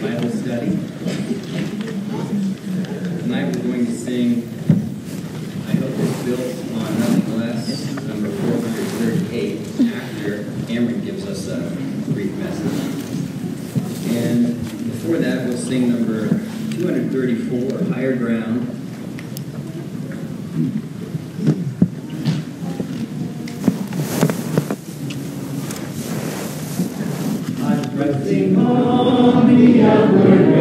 Bible study. Tonight we're going to sing I Hope It's Built on Nothing Less, number 438, after Cameron gives us a brief message. And before that, we'll sing number 234, Higher Ground. Pressing on the upward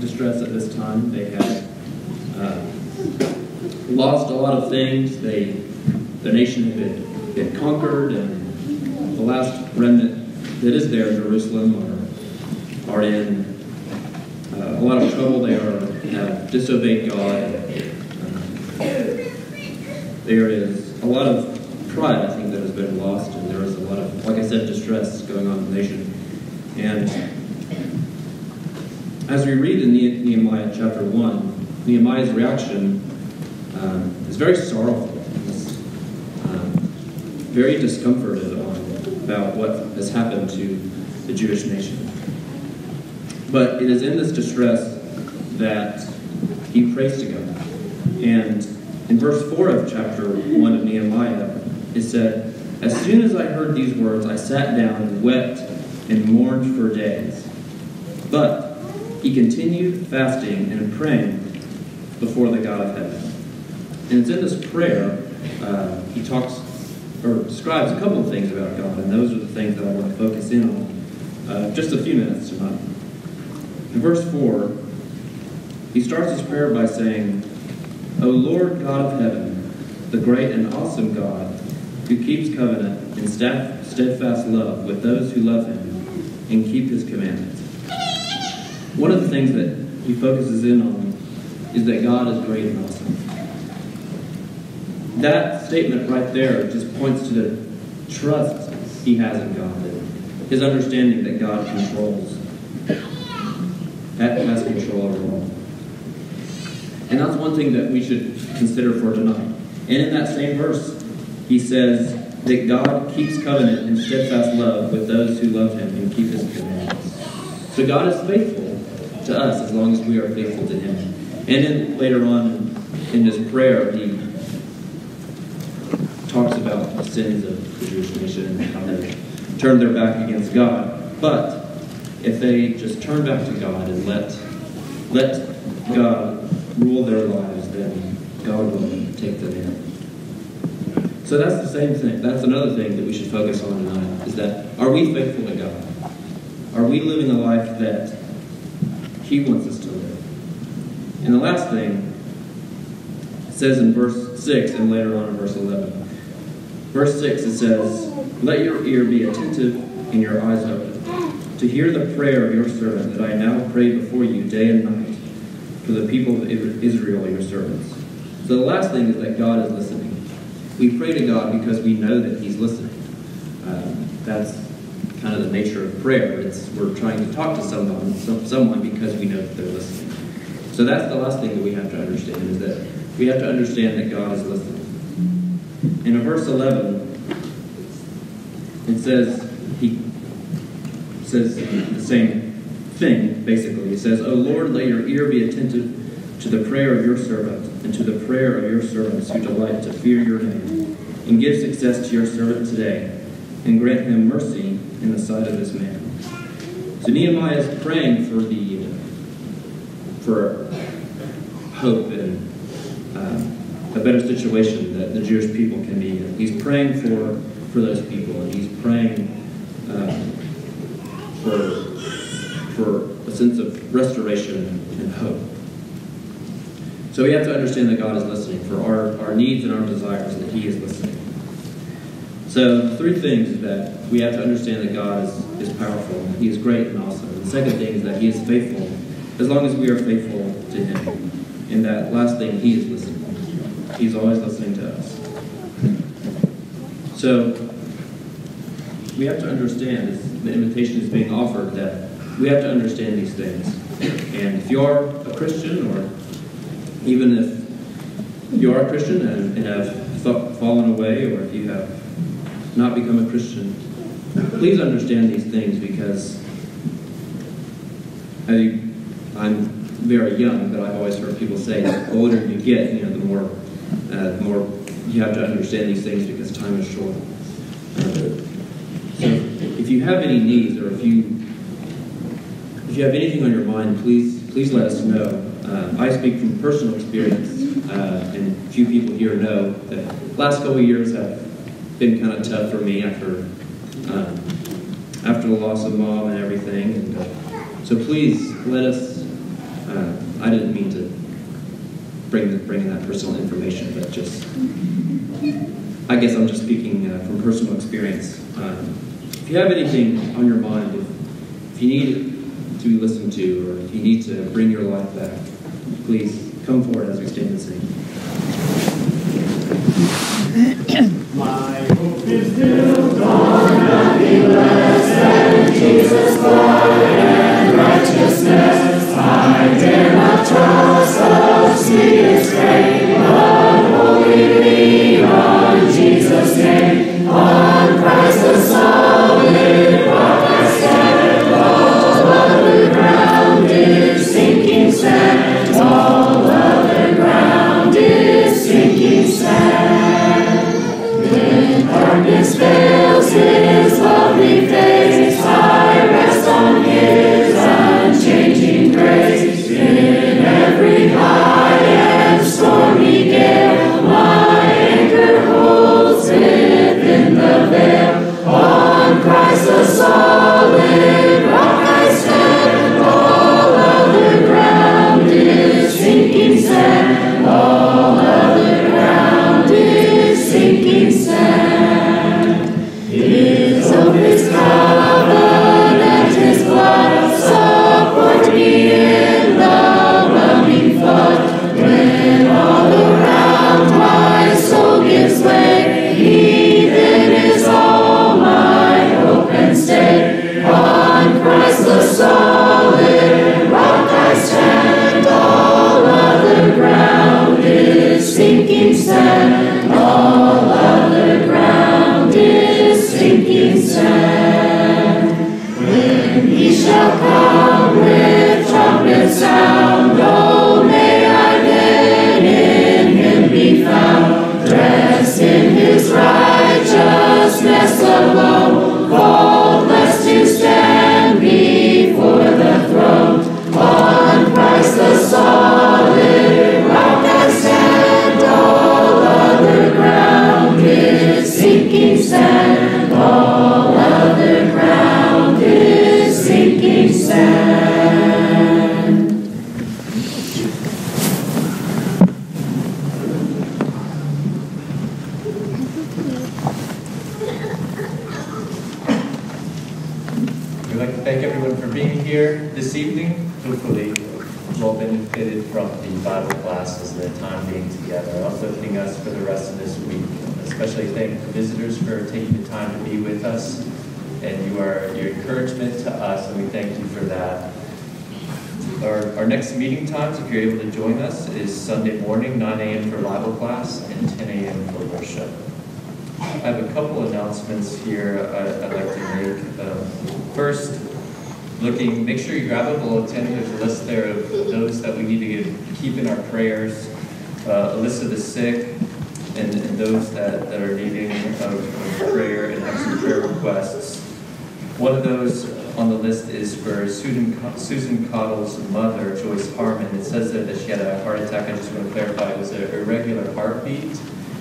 distress at this time. They had uh, lost a lot of things. They the nation had been, been conquered, and the last remnant that is there in Jerusalem are, are in uh, a lot of trouble. They are have disobeyed God. Uh, there is a lot of pride, I think, that has been lost, and there is a lot of, like I said, distress going on in the nation. And as we read in Nehemiah chapter 1, Nehemiah's reaction um, is very sorrowful. He's um, very discomforted on, about what has happened to the Jewish nation. But it is in this distress that he prays to God. And in verse 4 of chapter 1 of Nehemiah, it said, As soon as I heard these words, I sat down and wept and mourned for days. But he continued fasting and praying before the God of heaven. And it's in this prayer, uh, he talks or describes a couple of things about God, and those are the things that I want to focus in on uh, just a few minutes tonight. In verse 4, he starts his prayer by saying, O Lord God of heaven, the great and awesome God, who keeps covenant and steadfast love with those who love him and keep his commandments. One of the things that he focuses in on is that God is great and awesome. That statement right there just points to the trust he has in God, his understanding that God controls, that has control over all. And that's one thing that we should consider for tonight. And in that same verse, he says that God keeps covenant and steadfast love with those who love him and keep his commandments. So God is faithful to us as long as we are faithful to him. And then later on in his prayer, he talks about the sins of the Jewish nation and how they turned their back against God. But if they just turn back to God and let let God rule their lives, then God will take them in. So that's the same thing. That's another thing that we should focus on tonight, is that are we faithful to God? Are we living a life that He wants us to live? And the last thing, it says in verse 6 and later on in verse 11. Verse 6 it says, Let your ear be attentive and your eyes open, to hear the prayer of your servant that I now pray before you day and night for the people of Israel, your servants. So the last thing is that God is listening. We pray to God because we know that He's listening. Um, that's kind of the nature of prayer. It's we're trying to talk to someone, someone because we know that they're listening. So that's the last thing that we have to understand is that we have to understand that God is listening. In verse 11, it says he says the same thing, basically. He says, O Lord, let your ear be attentive to the prayer of your servant and to the prayer of your servants who delight to fear your name, and give success to your servant today, and grant him mercy in the sight of this man. So Nehemiah is praying for the for hope and uh, a better situation that the Jewish people can be in. He's praying for for those people, and he's praying uh, for for a sense of restoration and hope. So we have to understand that God is listening for our, our needs and our desires, that He is listening. So, three things that we have to understand that God is, is powerful, He is great and awesome. The second thing is that He is faithful, as long as we are faithful to Him. And that last thing, He is listening. He's always listening to us. So, we have to understand the invitation is being offered that we have to understand these things. And if you are a Christian, or even if you are a Christian and, and have fallen away, or if you have not become a Christian, please understand these things because I, I'm very young, but I've always heard people say the older you get, you know, the more, uh, the more you have to understand these things because time is short. So if you have any needs or if you if you have anything on your mind, please please let us know. Uh, I speak from personal experience, uh, and few people here know that last couple of years have been kind of tough for me after um, after the loss of mom and everything. And, uh, so please let us. Uh, I didn't mean to bring the, bring that personal information, but just I guess I'm just speaking uh, from personal experience. Um, if you have anything on your mind, if, if you need to be listened to, or if you need to bring your life back, please come forward as we stand and sing. My hope is built on nothing less than Jesus' blood this evening. Hopefully, all benefited from the Bible classes and the time being together, uplifting us for the rest of this week. Especially thank the visitors for taking the time to be with us, and you are your encouragement to us, and we thank you for that. Our, our next meeting times, if you're able to join us, is Sunday morning, 9 a.m. for Bible class and 10 a.m. for worship. I have a couple announcements here I- I'd like to make. Um, First, looking, make sure you grab a bulletin. There's a list there of those that we need to keep in our prayers, uh, a list of the sick, and, and those that, that are needing of, of prayer and have some prayer requests. One of those on the list is for Susan, Susan Cottle's mother, Joyce Harmon. It says there that she had a heart attack. I just want to clarify it was an irregular heartbeat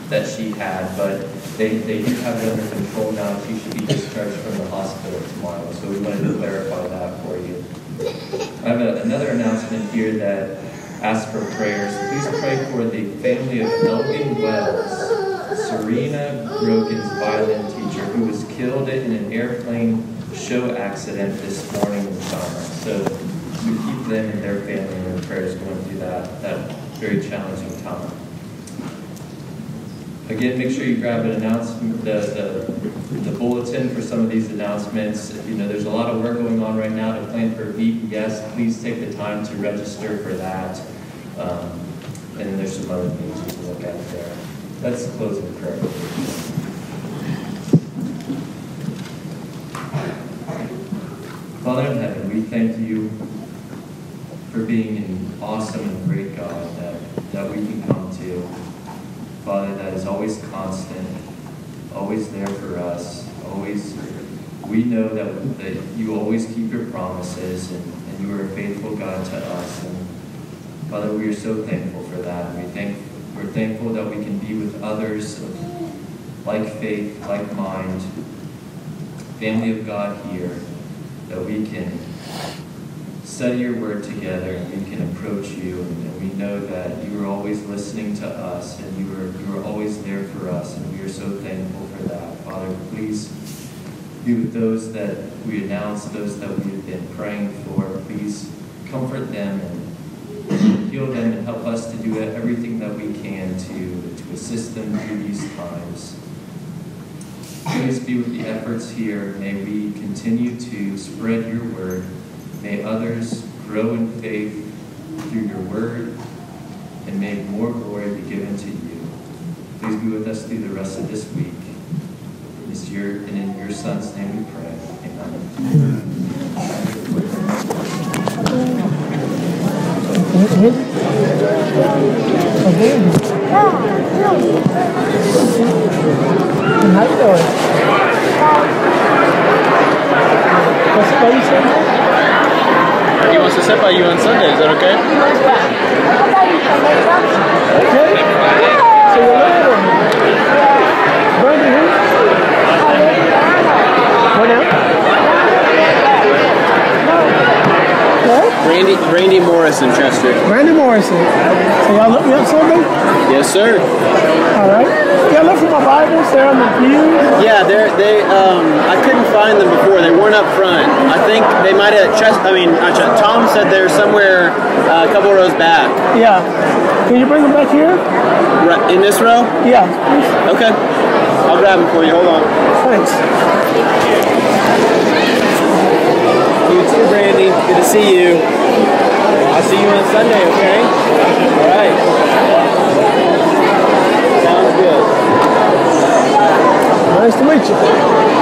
that she had, but they, they do have it under control now. She should be discharged from the hospital tomorrow. So we wanted to clarify that for you. I have a, another announcement here that asks for prayers. Please pray for the family of Elgin Wells, Serena Grogan's violin teacher, who was killed in an airplane show accident this morning in summer. So we keep them and their family in our prayers going through that, that very challenging time. Again, make sure you grab an announcement, the, the, the bulletin for some of these announcements. You know, there's a lot of work going on right now to plan for Yes. Please take the time to register for that. Um, and there's some other things you can look at there. That's the closing prayer. Father in heaven, we thank you for being an awesome and great God that, that we can come to. Father, that is always constant, always there for us, always, we know that, that you always keep your promises and, and you are a faithful God to us. And Father, we are so thankful for that. We thank, we're thankful that we can be with others of like faith, like mind, family of God here, that we can study your word together and we can approach you and, we know that you are always listening to us and you are, you are always there for us and we are so thankful for that. Father, please be with those that we announced, those that we have been praying for. Please comfort them and heal them and help us to do everything that we can to, to assist them through these times. Please be with the efforts here. May we continue to spread your word. May others grow in faith through your word, and may more glory be given to you. Please be with us through the rest of this week. And in your son's name we pray. Amen. He wants to sit by you on Sunday. Is that okay? Okay. So you're living with me. Brandy who? What now? What? Randy Randy Morrison, Chester. Randy Morrison. So y'all look me up Sunday? Yes, sir. All right. Yeah, look for my Bibles. They're on the pew. Yeah, they're, they um I couldn't find them before. They weren't up front. I think they might have. Chest, I mean, Tom said they're somewhere uh, a couple rows back. Yeah. Can you bring them back here? Right in this row. Yeah. Okay. I'll grab them for you. Hold on. Thanks. You too, Brandy. Good to see you. I'll see you on Sunday. Okay. All right. Sounds good. Nice to meet you.